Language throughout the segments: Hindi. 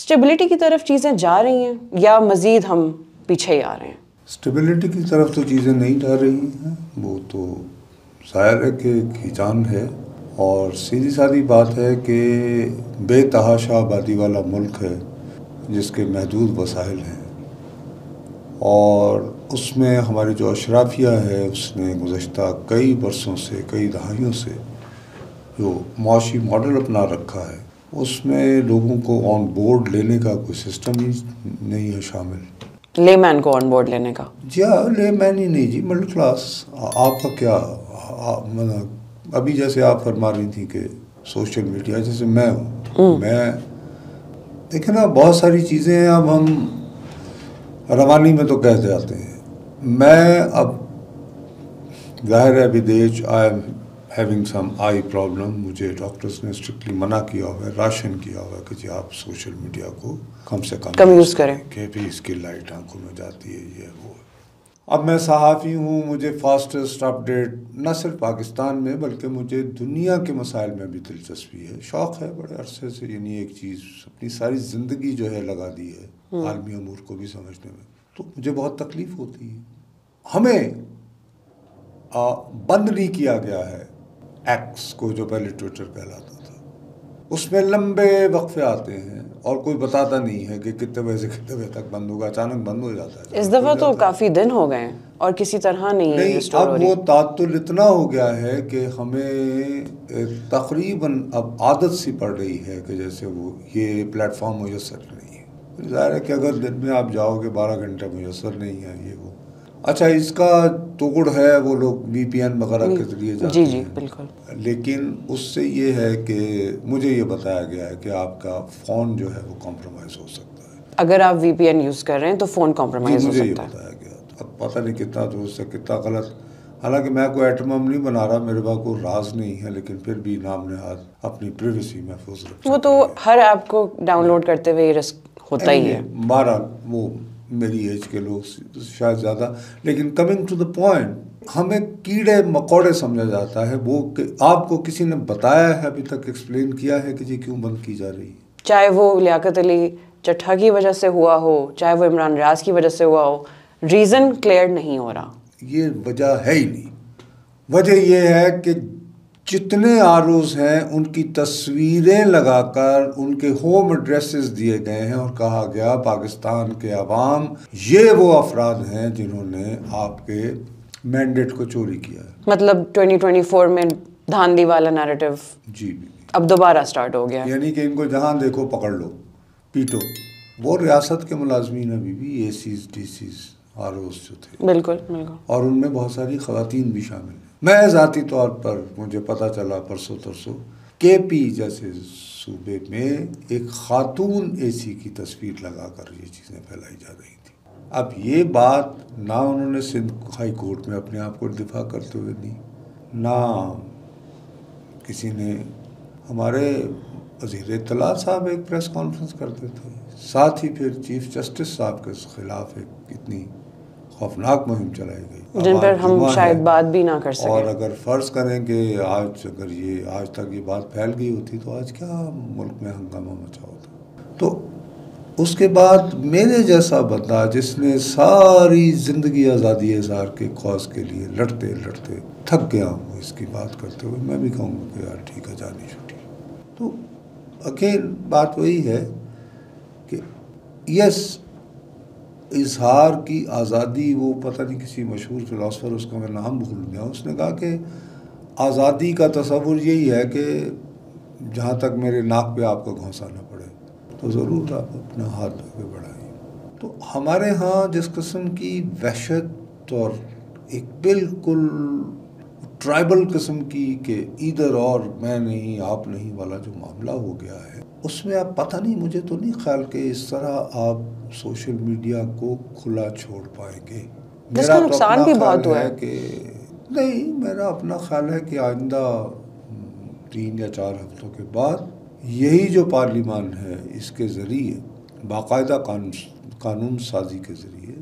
स्टेबिलिटी की तरफ़ चीज़ें जा रही हैं, या मज़ीद हम पीछे ही आ रहे हैं? स्टेबिलिटी की तरफ़ तो चीज़ें नहीं जा रही हैं, वो तो ज़ाहिर है कि खींचान है, और सीधी सादी बात है कि बेतहाशा आबादी वाला मुल्क है, जिसके महदूद वसाइल हैं। और उसमें हमारी जो अशराफिया है, उसने गुज्त कई बरसों से, कई दहाइयों से जो मुआशी मॉडल अपना रखा है उसमें लोगों को ऑन बोर्ड लेने का कोई सिस्टम ही नहीं है शामिल। लेमैन को ऑन बोर्ड लेने का? जी हाँ लेमैन ही नहीं जी मिडिल क्लास आपका क्या मतलब अभी जैसे आप फरमा रही थी कि सोशल मीडिया जैसे मैं हूँ हम्म। मैं देखे ना बहुत सारी चीज़ें हैं अब हम रवानी में तो कह जाते हैं। मैं अब ज़ाहिर है विदेश I am having some eye problem मुझे डॉक्टर्स ने स्ट्रिक्टली मना किया हुआ है राशन किया हुआ है कि जी आप सोशल मीडिया को कम से कम कम यूज़ करें। कि भी इसकी लाइट आँखों में जाती है ये वो अब मैं सहाफ़ी हूँ मुझे फास्टेस्ट अपडेट न सिर्फ़ पाकिस्तान में बल्कि मुझे दुनिया के मसाइल में भी दिलचस्पी है। शौक़ है बड़े अरसे से यानी एक चीज़ अपनी सारी ज़िंदगी जो है लगा दी है हम्म। आलमी अमूर को भी समझने में। तो मुझे बहुत तकलीफ़ होती है। हमें आ, बंद नहीं किया गया है। एक्स को जो पहले ट्विटर कहलाता था। उसमें लंबे वक्फे आते हैं और कोई बताता नहीं है कि कितने बजे से कितने बजे तक बंद होगा अचानक बंद हो जाता है। इस दफ़ा तो काफ़ी दिन हो गए और किसी तरह नहीं, नहीं है अब वो तातुल इतना हो गया है कि हमें तकरीबन अब आदत सी पड़ रही है कि जैसे वो ये प्लेटफॉर्म मुयसर नहीं है। ज़ाहिर है कि अगर दिन में आप जाओगे बारह घंटे मुयसर नहीं है ये वो। अच्छा इसका तोड़ है वो लोग वीपीएन वगैरह के ज़रिए जाते जी जी बिल्कुल। लेकिन उससे ये है कि मुझे ये बताया गया है कि आपका फ़ोन जो है वो कॉम्प्रोमाइज़ हो सकता है। अगर आप वीपीएन यूज़ कर रहे हैं तो फ़ोन कॉम्प्रोमाइज़ हो सकता है मुझे ये बताया गया अब पता नहीं कितना दुरुस्त है कितना गलत। हालाँकि मैं कोई एटम नहीं बना रहा मेरे पास कोई राज नहीं है लेकिन फिर भी नाम ने हाथ अपनी प्रिवेसी महफूज रख वो तो हर ऐप को डाउनलोड करते हुए रिस्क होता ही है। बहरहाल वो मेरी एज के लोग शायद ज़्यादा। लेकिन कमिंग टू द पॉइंट हमें कीड़े मकोड़े समझा जाता है। वो कि आपको किसी ने बताया है अभी तक एक्सप्लेन किया है कि जी क्यों बंद की जा रही है? चाहे वो लियाकत अली चट्ठा की वजह से हुआ हो चाहे वो इमरान रियाज की वजह से हुआ हो रीज़न क्लियर नहीं हो रहा। ये वजह है ही नहीं। वजह यह है कि जितने आरोज हैं उनकी तस्वीरें लगाकर उनके होम एड्रेसेस दिए गए हैं और कहा गया पाकिस्तान के अवाम ये वो अफराद हैं जिन्होंने आपके मैंडेट को चोरी किया है. मतलब 2024 में धांधी वाला नैरेटिव जी अब दोबारा स्टार्ट हो गया। यानी कि इनको जहाँ देखो पकड़ लो पीटो। वो रियासत के मुलाजमीन अभी भी ACs DCs R जो थे। बिल्कुल बिल्कुल। और उनमें बहुत सारी खातन भी शामिल हैं। मैं ज़ाती तौर पर, मुझे पता चला परसों तरसों के पी जैसे सूबे में एक खातून एसी की तस्वीर लगाकर ये चीज़ें फैलाई जा रही थी। अब ये बात ना उन्होंने सिंध हाई कोर्ट में अपने आप को दिफा करते हुए दी, ना किसी ने हमारे वज़ीर इतला साहब एक प्रेस कॉन्फ्रेंस करते थे, साथ ही फिर चीफ जस्टिस साहब के खिलाफ एक इतनी खौफनाक मुहिम चलाई गई। जिन पर हम शायद बात भी ना कर सके। और अगर फ़र्ज़ करें कि आज अगर ये आज तक ये बात फैल गई होती तो आज क्या मुल्क में हंगामा मचा होता? तो उसके बाद मेरे जैसा बंदा जिसने सारी ज़िंदगी आज़ादी इजहार के कौज के लिए लड़ते लड़ते थक गया हूँ इसकी बात करते हुए मैं भी कहूँगा कि यार ठीक है जानी छुट्टी। तो अकेल बात वही है कि यस इजहार की आज़ादी, वो पता नहीं किसी मशहूर फ़िलासफ़र उसका मैं नाम भूल गया, उसने कहा कि आज़ादी का तस्वुर यही है कि जहाँ तक मेरे नाक पे आपका घोंसा ना पड़े तो ज़रूर आप अपना हाथ आगे बढ़ाइए तो हमारे यहाँ जिस किस्म की वहशत और एक बिल्कुल ट्राइबल किस्म की कि इधर और मैं नहीं, आप नहीं वाला जो मामला हो गया है उसमें आप पता नहीं मुझे तो नहीं ख्याल कि इस तरह आप सोशल मीडिया को खुला छोड़ पाएँगे। मेरा तो नुकसान भी बहुत हुआ है कि नहीं मेरा अपना ख्याल है कि आइंदा तीन या चार हफ्तों के बाद यही जो पार्लिमान है इसके ज़रिए बाकायदा कानून कानून साजी के ज़रिए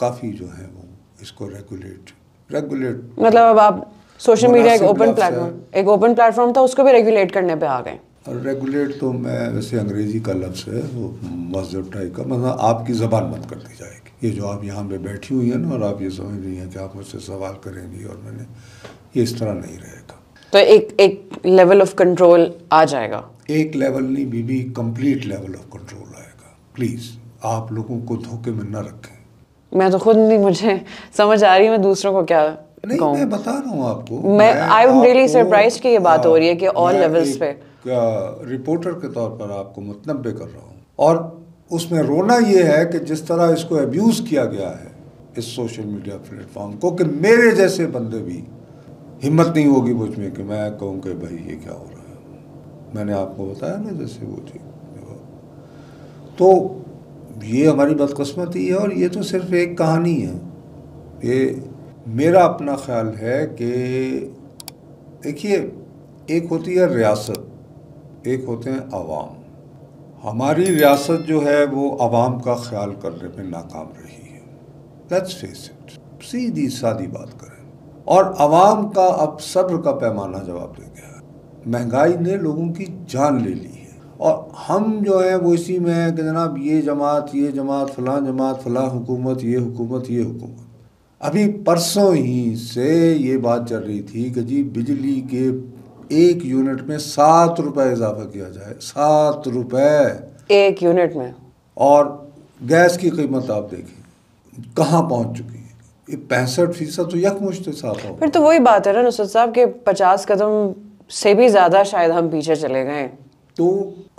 काफ़ी जो है वो इसको रेगुलेट रेगुलेट मतलब अब आप सोशल मीडिया एक ओपन प्लेटफॉर्म एक ओपन प्लेटफॉर्म था उसको भी रेगुलेट करने पे आ गए। और रेगुलेट तो मैं वैसे अंग्रेज़ी का लफ्ज़ है वो मज़हब टाइप का मतलब आपकी ज़बान बंद कर दी जाएगी। ये जो आप यहाँ पे बैठी हुई है ना और आप ये समझ रही हैं कि आप मुझसे सवाल करेंगी और मैंने ये इस तरह नहीं रहेगा। तो एक एक लेवल ऑफ़ कंट्रोल आ जाएगा? एक लेवल नहीं बीबी कंप्लीट लेवल ऑफ़ कंट्रोल आएगा। प्लीज़ आप लोगों को धोखे में न रखें। मैं तो खुद नहीं मुझे समझ आ रही है मैं दूसरों को क्या नहीं मैं बता रहा हूँ आपको। मैं- am really आपको- surprised कि ये बात हो रही है कि all मैं पे। रिपोर्टर के तौर पर आपको मुतनबे कर रहा हूँ। और उसमें रोना ये है कि जिस तरह इसको एब्यूज़ किया गया है इस सोशल मीडिया प्लेटफॉर्म को कि मेरे जैसे बंदे भी हिम्मत नहीं होगी मुझमें कि मैं कहूँ कि भाई ये क्या हो रहा है। मैंने आपको बताया ना जैसे वो चीज़। तो ये हमारी बदकस्मती है और ये तो सिर्फ़ एक कहानी है। ये मेरा अपना ख्याल है कि देखिए, एक होती है रियासत। एक होते हैं आवाम। हमारी रियासत जो है वो आवाम का ख्याल करने में नाकाम रही है। लेट्स फेस इट सीधी सादी बात करें। और आवाम का अब सब्र का पैमाना जवाब दे गया। महँगाई ने लोगों की जान ले ली है। और हम जो है वो इसी में कि जनाब ये जमात ये जमात, फलां जमात, फलां हुकूमत, ये हुकूमत ये हुकूमत। अभी परसों ही से ये बात चल रही थी कि जी बिजली के एक यूनिट में सात रुपए इजाफा किया जाए सात रुपए। एक यूनिट में? और गैस की कीमत आप देखें कहाँ पहुँच चुकी है? ये पैंसठ फ़ीसद तो यकमुश्त इजाफा हो फिर तो वही बात है ना नुसरत साहब के पचास कदम से भी ज़्यादा शायद हम पीछे चले गए। तो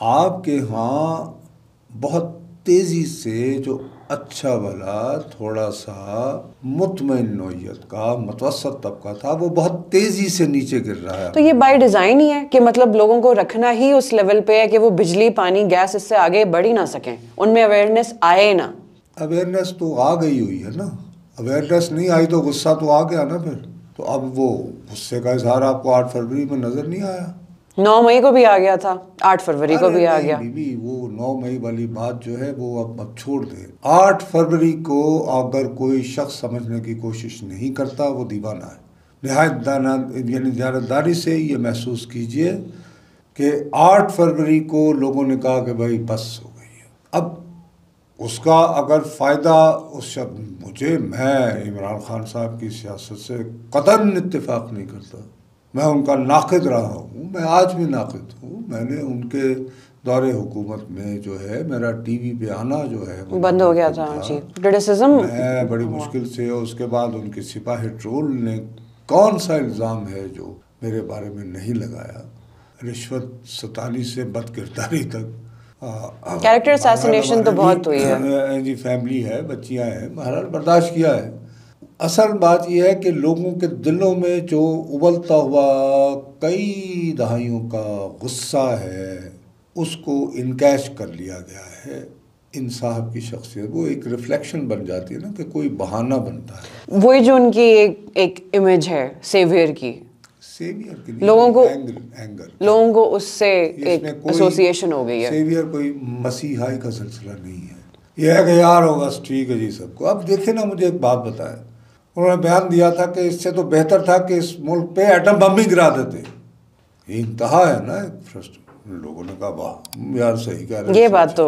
आपके यहाँ बहुत तेज़ी से जो अच्छा वाला थोड़ा सा मुतमिन नोयत का मतवसत तबका था वो बहुत तेज़ी से नीचे गिर रहा है। तो ये बाय डिज़ाइन ही है कि मतलब लोगों को रखना ही उस लेवल पे है कि वो बिजली पानी गैस इससे आगे बढ़ ही ना सकें। उनमें अवेयरनेस आए ना। अवेयरनेस तो आ गई हुई है ना। अवेयरनेस नहीं आई तो गुस्सा तो आ गया ना फिर। तो अब वो गुस्से का इजहार आपको आठ फरवरी में नज़र नहीं आया। नौ मई को भी आ गया था आठ फरवरी को भी आ गया। बीबी वो नौ मई वाली बात जो है वो अब अब छोड़ दे। आठ फरवरी को अगर कोई शख्स समझने की कोशिश नहीं करता वो दीवाना है। नहायत दाना यानी जानदारी से ये महसूस कीजिए कि आठ फरवरी को लोगों ने कहा कि भाई बस हो गई है। अब उसका अगर फ़ायदा उस शब्द मुझे मैं इमरान खान साहब की सियासत से कदम इतफाक़ नहीं करता। मैं उनका नाकद रहा हूँ मैं आज भी नाकद हूँ। मैंने उनके दौरे हुकूमत में जो है मेरा टीवी पे आना जो है बंद हो गया था जी। क्रिटिसिज्म मैं बड़ी मुश्किल से उसके बाद उनके सिपाही ट्रोल ने कौन सा इल्ज़ाम है जो मेरे बारे में नहीं लगाया? रिश्वत सतानी से बद किरदारी तक assassination तो बहुत हुई है। जी फैमिली है बच्चियाँ हैं बहरहाल बर्दाश्त किया है। असल बात यह है कि लोगों के दिलों में जो उबलता हुआ कई दहाइयों का गुस्सा है उसको इनकैश कर लिया गया है। इन साहब की शख्सियत वो एक रिफ्लेक्शन बन जाती है ना कि कोई बहाना बनता है। वही जो उनकी एक एक इमेज है सेवियर की। सेवियर की लोगों को- एंगल एंगल लोगों को उससे एक एसोसिएशन हो गई है। सेवियर कोई मसीहाई का सिलसिला नहीं है। यह है कि यार हो बस ठीक है जी सबको। अब देखे ना मुझे एक बात बताएँ। उन्होंने बयान दिया था कि इससे तो बेहतर था कि इस मुल्क पे एटम बम ही गिरा देते। ये इंतहा है ना फ्रस्ट लोगों ने कहा वाह यार सही कह रहे हैं ये बात तो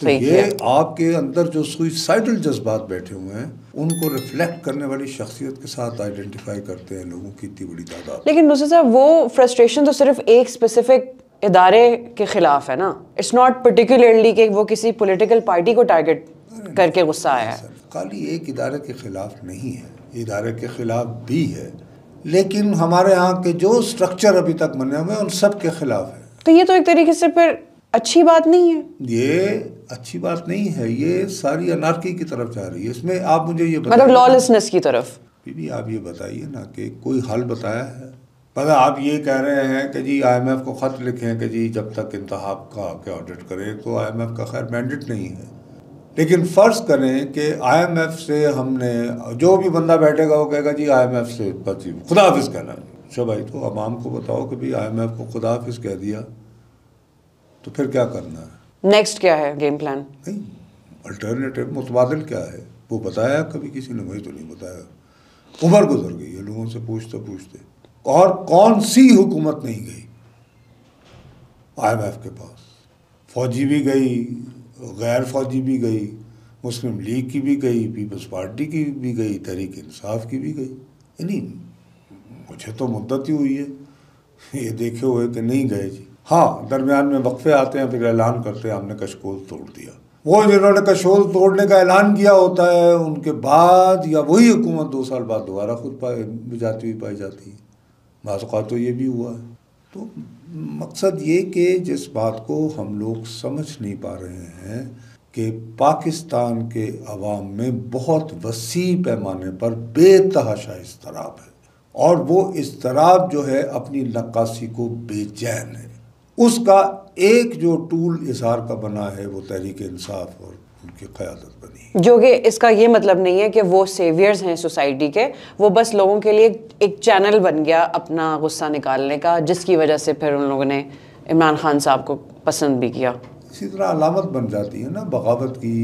तो ये आपके अंदर जो सुइसाइडल जज्बात बैठे हुए हैं उनको रिफ्लेक्ट करने वाली शख्सियत के साथ आइडेंटिफाई करते हैं लोगों की इतनी बड़ी तादाद। लेकिन नुसरत साहब वो फ्रस्ट्रेशन तो सिर्फ़ एक स्पेसिफिक इदारे के खिलाफ है ना। इट्स नॉट पर्टिकुलरली कि वो किसी पॉलिटिकल पार्टी को टारगेट करके गुस्सा आया है। खाली एक इदारे के खिलाफ नहीं है। इदारे के खिलाफ भी है लेकिन हमारे यहाँ के जो स्ट्रक्चर अभी तक बने हुए हैं उन सब के खिलाफ है। तो ये तो एक तरीके से फिर अच्छी बात नहीं है। ये अच्छी बात नहीं है ये सारी अनारकी की तरफ़ जा रही है। इसमें आप मुझे ये मतलब लॉलेसनेस की तरफ़। बीबी आप ये बताइए ना कि कोई हल बताया है? पता आप ये कह रहे हैं कि जी आईएमएफ को ख़त लिखें कि जी जब तक इंतहा का के ऑडिट करें तो आईएमएफ का खैर मैंडेट नहीं है। लेकिन फ़र्ज़ करें कि आईएमएफ से हमने जो भी बंदा बैठेगा वो कहेगा जी आईएमएफ से जी खुदा हाफिज़ कहना अच्छा भाई तो अवाम को बताओ कि भाई आईएमएफ को खुदा हाफिज़ कह दिया तो फिर क्या करना है? नेक्स्ट क्या है गेम प्लान नहीं अल्टरनेटिव मुतबादल क्या है? वो बताया कभी किसी ने? वही तो नहीं बताया। उम्र गुजर गई है लोगों से पूछते पूछते। और कौन सी हुकूमत नहीं गई? आईएमएफ के पास। फौजी भी गई गैर फौजी भी गई, मुस्लिम लीग की भी गई, पीपल्स पार्टी की भी गई, तहरीक इंसाफ की भी गई। यानी मुझे तो मुद्दत ही हुई है। ये देखे हुए कि नहीं गए जी। हाँ दरमियान में वक्फे आते हैं, फिर ऐलान करते हैं, हमने कशकोल तोड़ दिया। वो जिन्होंने कशोल तोड़ने का ऐलान किया होता है, उनके बाद या वही हुकूमत दो साल बाद दोबारा खुद पाए, जाती हुई पाई जाती है। बाज़ा तो ये भी हुआ है। तो मकसद ये कि जिस बात को हम लोग समझ नहीं पा रहे हैं कि पाकिस्तान के अवाम में बहुत वसी पैमाने पर बेतहाशा इसतराब है और वो इसतराब जो है अपनी नक्काशी को बेचैन है। उसका एक जो टूल इजहार का बना है वो तहरीक इंसाफ और उनकी क़्यादत बनी। जो कि इसका ये मतलब नहीं है कि वो सेवियर्स हैं सोसाइटी के वो बस लोगों के लिए एक चैनल बन गया अपना गुस्सा निकालने का जिसकी वजह से फिर उन लोगों ने इमरान खान साहब को पसंद भी किया। इसी तरह अलामत बन जाती है ना बगावत की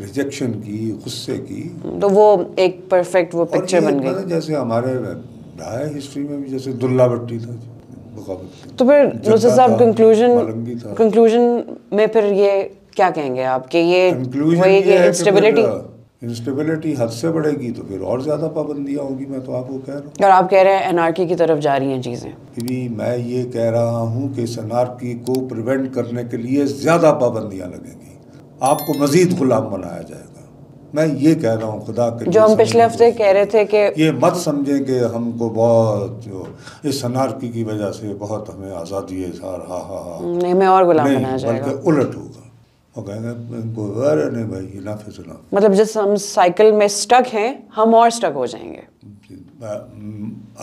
रिजेक्शन की गुस्से की। तो वो एक परफेक्ट वो पिक्चर बन गई। मतलब जैसे हमारे रहा हिस्ट्री में भी जैसे दुल्ला भट्टी था बगावत तो फिर साहब कंक्लूजन कंक्लूजन में फिर ये क्या कहेंगे आप कि ये कंक्लूजन वही कि इंस्टेबिलिटी इंस्टेबिलिटी हद से बढ़ेगी तो फिर और ज़्यादा पाबंदियाँ होगी मैं तो आपको कह रहा हूँ। और आप कह रहे हैं एनआरकी की तरफ़ जा रही हैं चीज़ें। मैं ये कह रहा हूँ कि इस अनारकी को प्रिवेंट करने के लिए ज़्यादा पाबंदियाँ लगेंगी। आपको मज़ीद गुलाम बनाया जाएगा। मैं ये कह रहा हूँ खुदा के जो हम पिछले हफ़्ते कह रहे थे कि ये मत समझें कि हमको बहुत जो इस अनारकी की वजह से बहुत हमें आज़ादी है सार हा हा हा। नहीं हमें और गुलाम बनाया जाएगा। बल्कि उलट होगा। वो कहेंगे इनको अरे नहीं भाई इनाफ इज़ इनाफ मतलब जिस हम साइकिल में स्टक हैं हम और स्टक हो जाएँगे।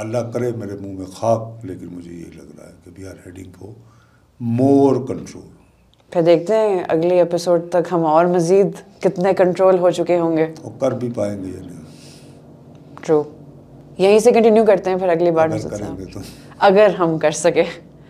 अल्लाह करे मेरे मुँह में खाक लेकिन मुझे यही लग रहा है कि we are heading for more control फिर देखते हैं अगले एपिसोड तक हम और मज़ीद कितने कंट्रोल हो चुके होंगे। और कर भी पाएँगे या नहीं। ट्रू यहीं से कंटिन्यू करते हैं फिर अगली बार अगर तो। अगर हम कर सके।